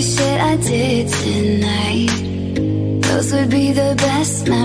crazy shit I did tonight. Those would be the best nights.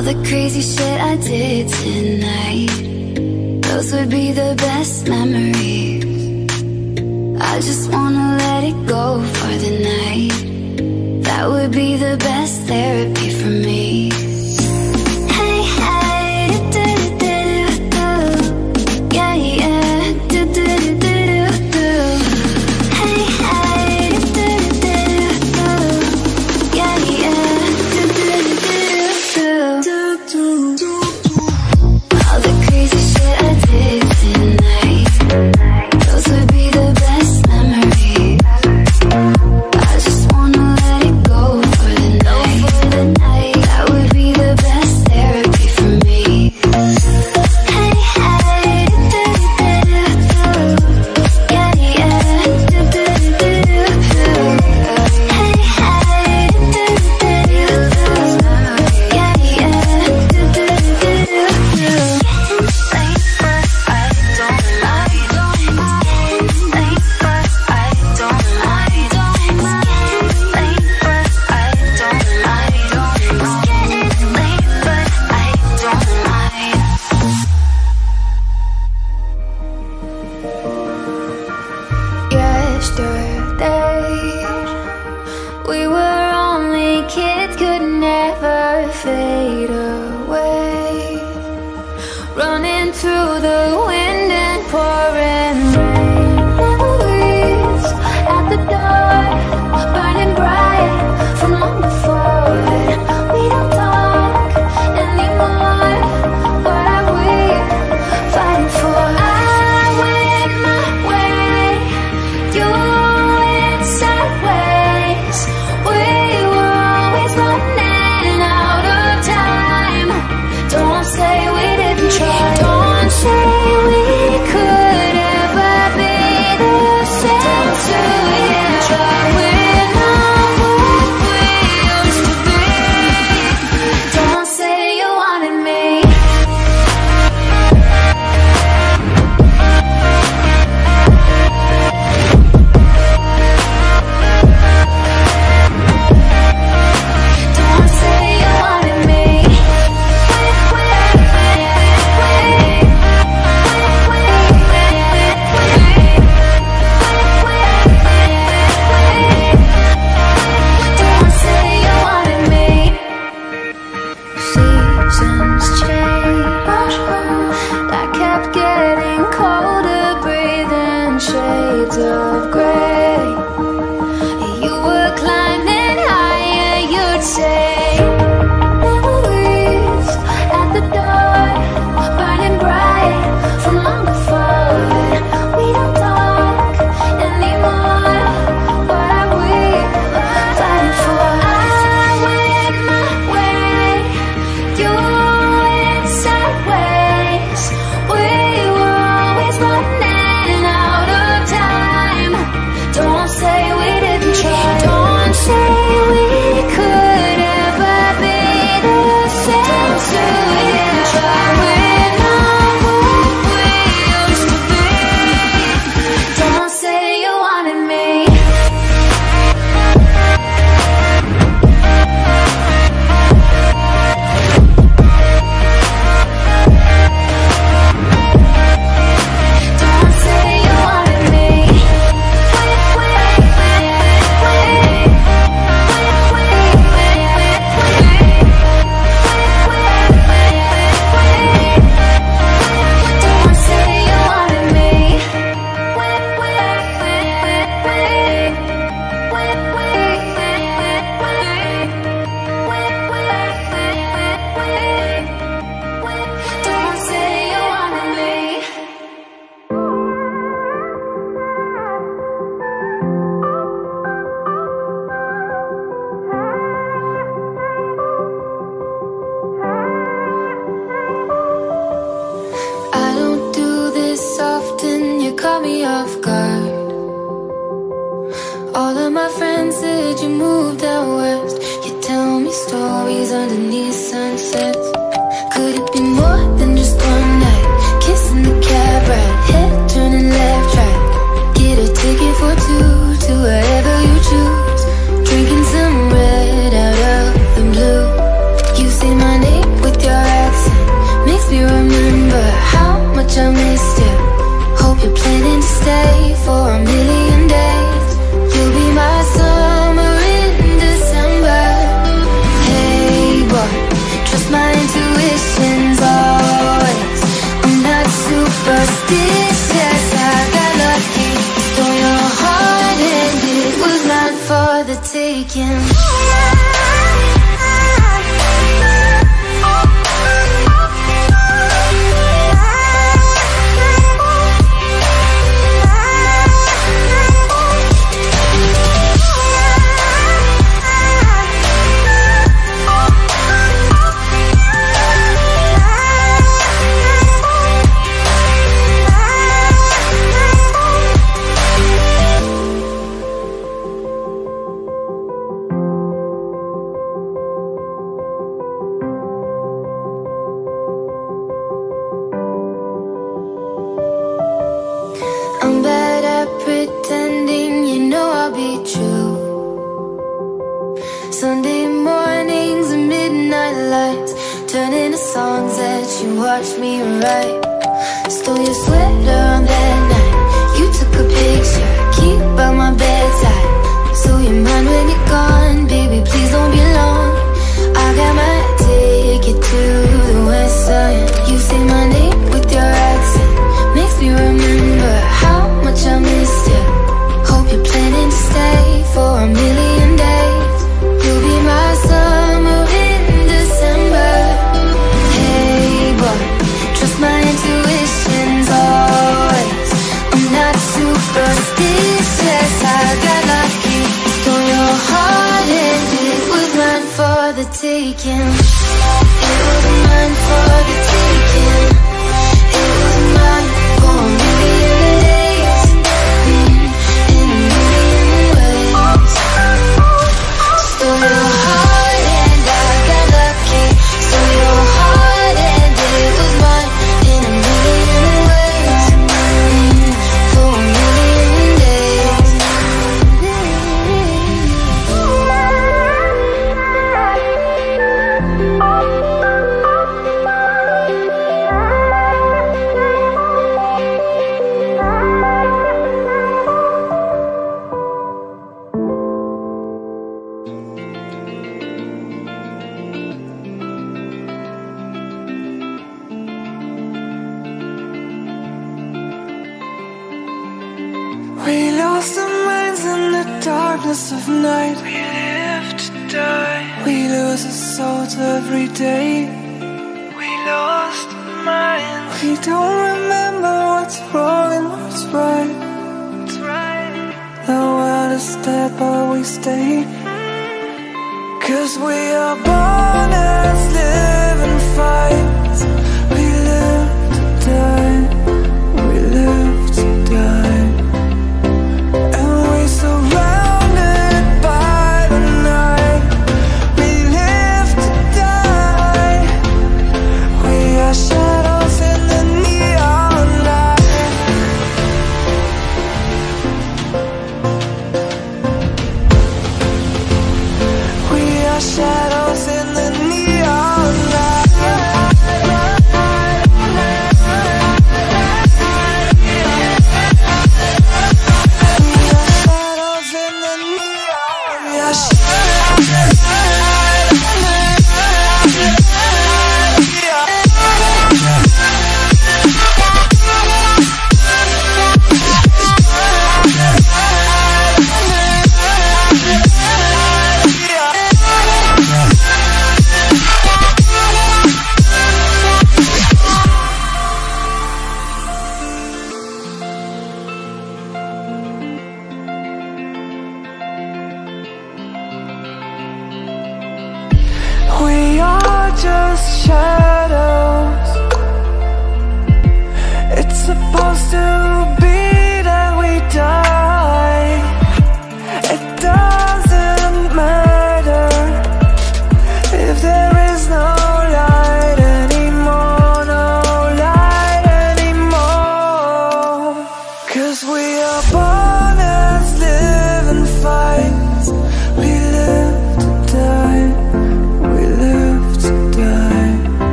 All the crazy shit I did tonight. Those would be the best memories. I just wanna let it go for the night. That would be the best therapy for me. through the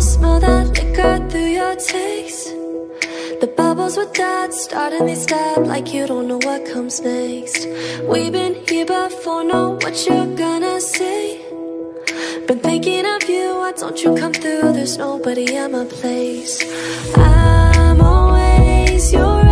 smell that liquor through your taste. The bubbles were dead, starting these step like you don't know what comes next. We've been here before, know what you're gonna say Been thinking of you, why don't you come through? There's nobody at my place. I'm always your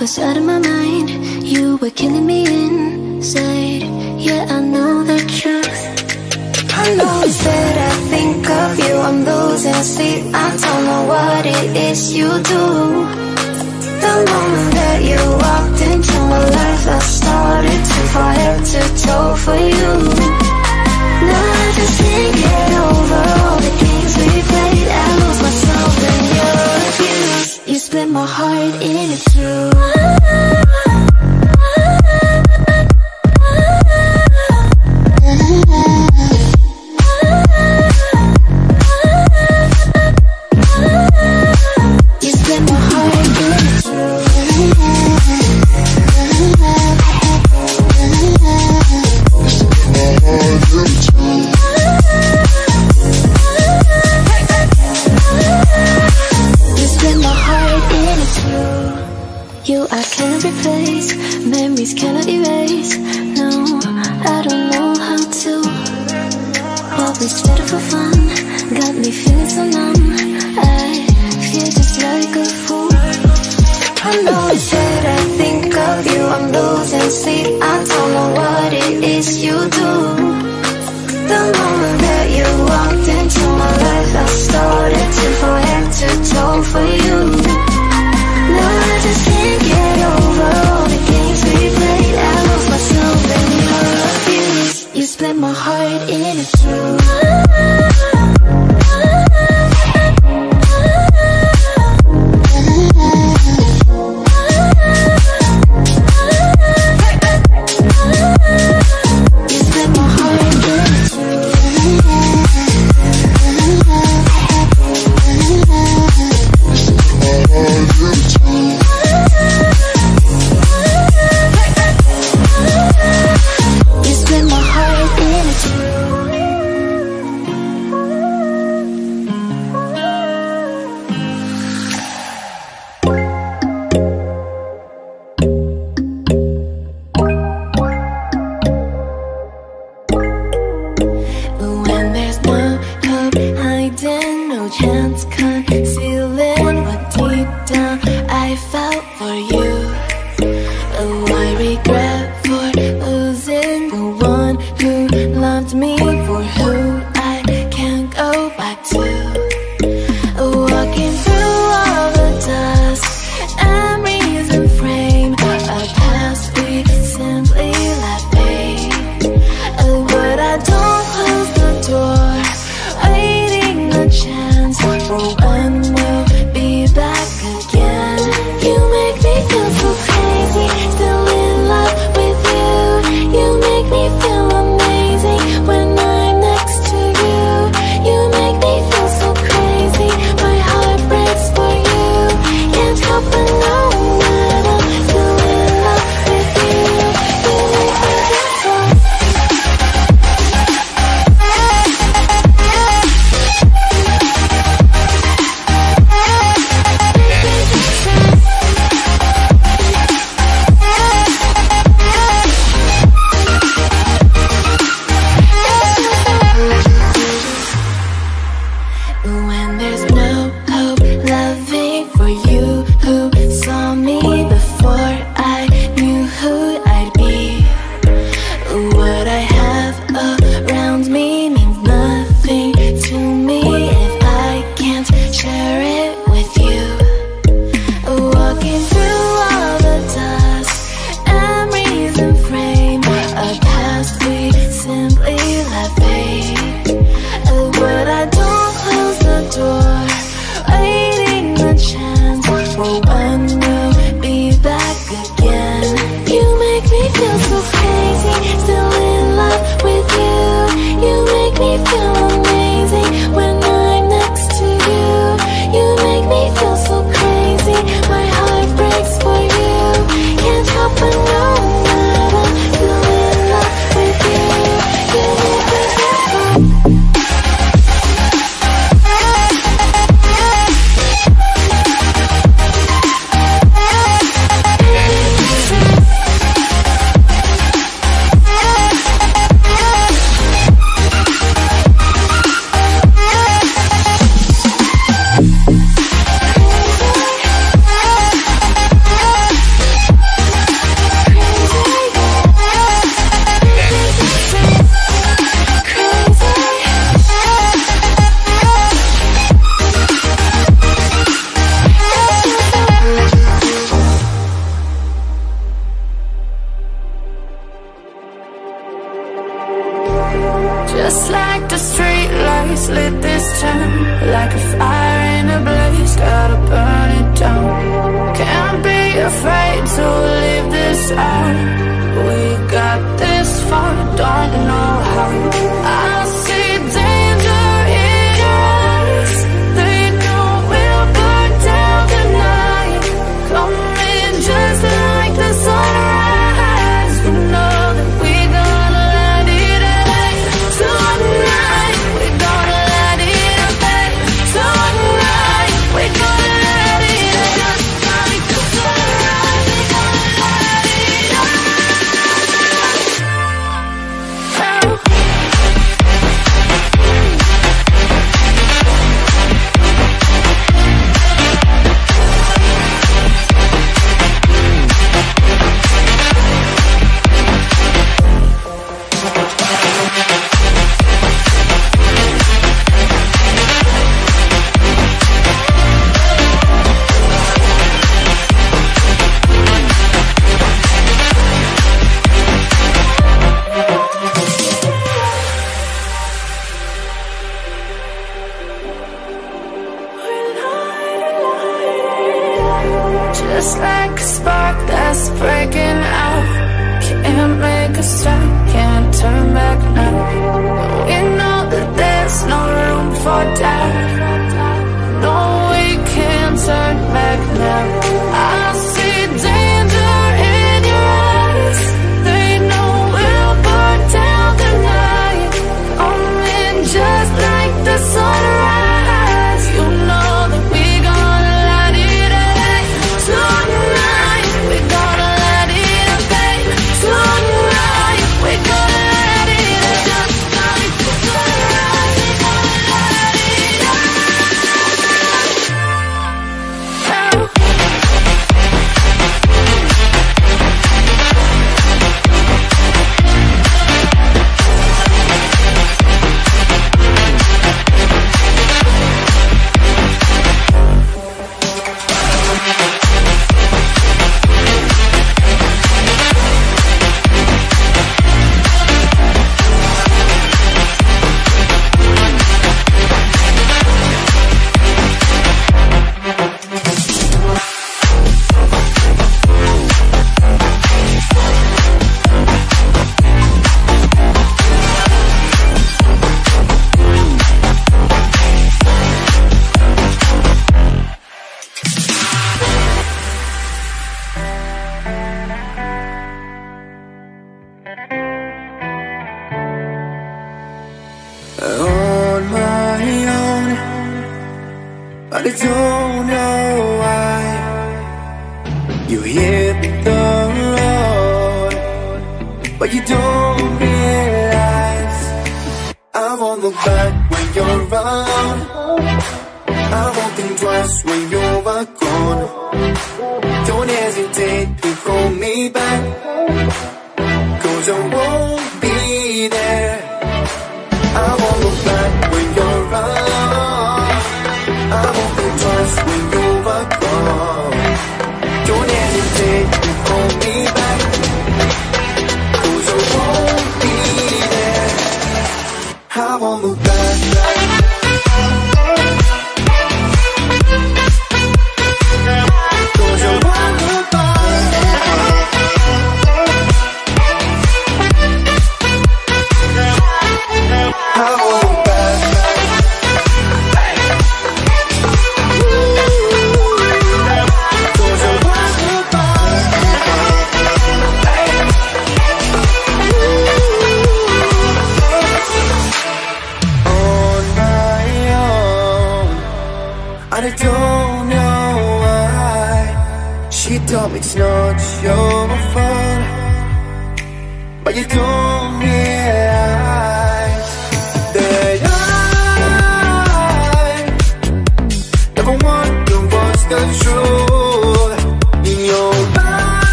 was out of my mind. You were killing me inside. Yeah, I know the truth. I know that I think of you. I'm losing sleep. I don't know what it is you do. The moment that you walked into my life I started to fall head to toe for you. Now I just can't get over split my heart in two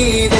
back.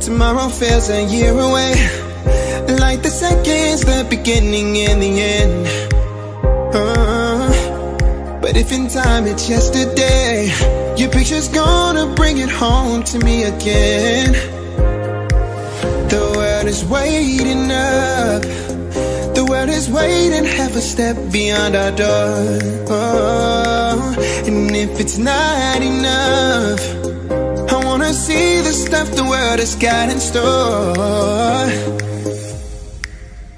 Tomorrow feels a year away. Like the seconds, the beginning and the end. Uh, But if in time it's yesterday, your picture's gonna bring it home to me again. The world is waiting up. The world is waiting half a step beyond our door. Oh, and if it's not enough, I wanna see the stuff the world has got in store.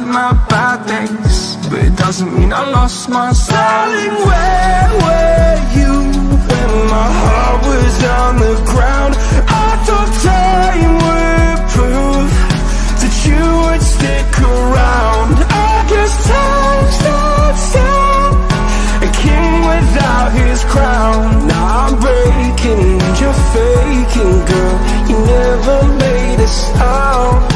had my bad days But it doesn't mean I lost my styling Where were you when my heart was on the ground? I thought time would prove That you would stick around I guess time not sound A king without his crown Now I'm breaking and you're faking Girl, you never made a sound.